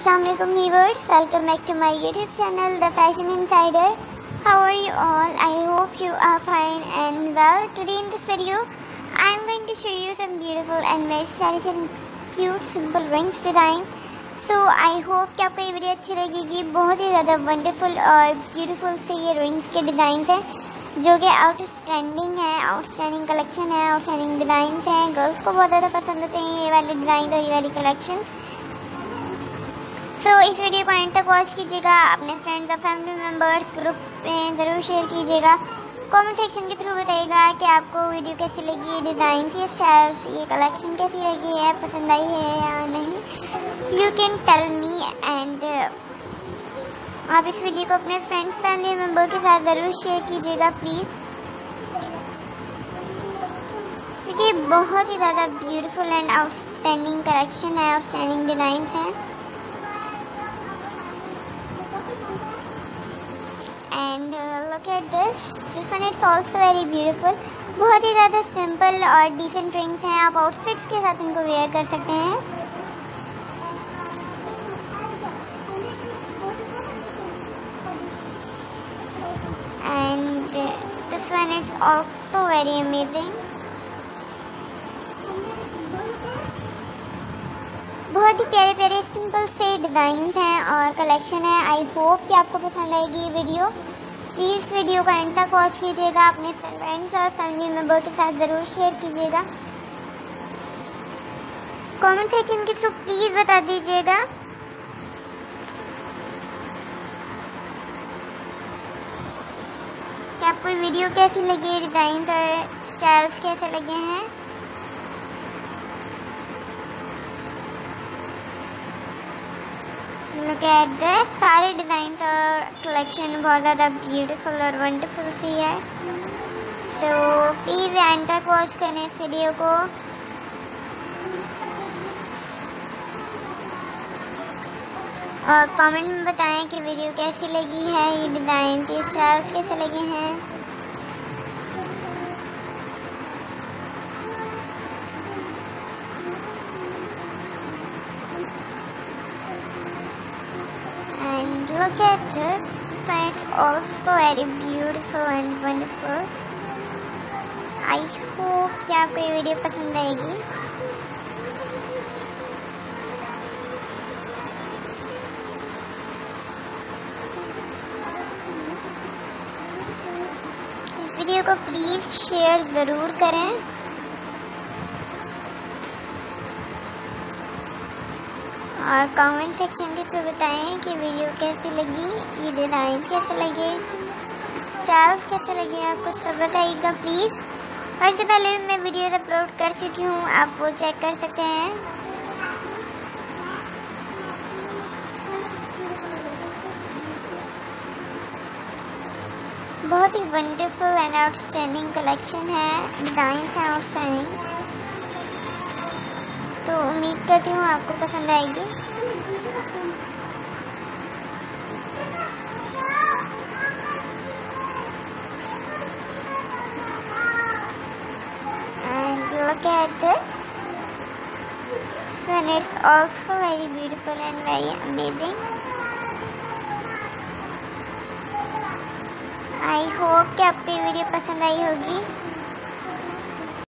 Assalamualaikum viewers, welcome back to my YouTube channel The Fashion Insider. How are you all? I hope you are fine and well. Today in this video, I am going to show you some beautiful and very stylish and cute simple rings designs. So I hope कि आपको ये video अच्छी लगेगी बहुत ही ज़्यादा wonderful और beautiful से ये रिंग्स के डिज़ाइन हैं जो कि आउटस्टैंडिंग है आउटस्टैंडिंग कलेक्शन है आउटस्टैंडिंग डिज़ाइन हैं गर्ल्स को बहुत ज़्यादा पसंद होते हैं ये वाले डिज़ाइन और ये वाली कलेक्शन सो so, इस वीडियो को एंड तक वॉच कीजिएगा। अपने फ्रेंड्स और फैमिली मेंबर्स ग्रुप्स में ज़रूर शेयर कीजिएगा। कमेंट सेक्शन के थ्रू बताइएगा कि आपको वीडियो कैसी लगी डिज़ाइन ये स्टाइल्स ये कलेक्शन कैसी लगी है पसंद आई है या नहीं। You can tell me and आप इस वीडियो को अपने फ्रेंड्स फैमिली मेंबर के साथ ज़रूर शेयर कीजिएगा प्लीज़ क्योंकि बहुत ही ज़्यादा ब्यूटीफुल एंड आउटस्टैंडिंग कलेक्शन है आउटस्टैंडिंग डिज़ाइन हैं। And look at this this one it's also very beautiful बहुत ही ज़्यादा सिंपल और डिसेंट रिंग्स हैं। आप आउटफिट्स के साथ इनको वेयर कर सकते हैं। And this one it's also very amazing बहुत ही प्यारे प्यारे सिंपल से डिज़ाइन हैं और कलेक्शन है। आई होप कि आपको पसंद आएगी ये वीडियो प्लीज़ वीडियो को एंड तक वॉच कीजिएगा, अपने फ्रेंड्स और फैमिली मेंबर के साथ ज़रूर शेयर कीजिएगा। कमेंट सेक्शन के थ्रू प्लीज़ बता दीजिएगा। कि आपको वीडियो कैसी लगी डिज़ाइन और स्टाइल्स कैसे लगे हैं। लुक एट दिस सारे डिज़ाइन और कलेक्शन बहुत ज़्यादा ब्यूटीफुल और वंडरफुल सी है। सो प्लीज़ एंड तक वॉच करें इस वीडियो को। और कमेंट में बताएँ कि वीडियो कैसी लगी है, ये डिज़ाइन के स्टाइल्स कैसे लगे हैं and look at this this one is also very beautiful and wonderful I hope कि आपको ये वीडियो पसंद आएगी इस वीडियो को प्लीज़ शेयर ज़रूर करें और कमेंट सेक्शन के थ्रू बताएँ कि वीडियो कैसी लगी ये डिज़ाइन कैसे लगे स्टाइल्स कैसे लगे, आपको सब बताइएगा प्लीज़ और से पहले भी मैं वीडियो अपलोड कर चुकी हूँ, आप वो चेक कर सकते हैं। बहुत ही वंडरफुल एंड आउटस्टैंडिंग कलेक्शन है डिज़ाइन हैं आउटस्टैंडिंग तो उम्मीद करती हूँ आपको पसंद आएगी look at this and it's also very beautiful and very amazing I hope कि आपको वीडियो पसंद आई होगी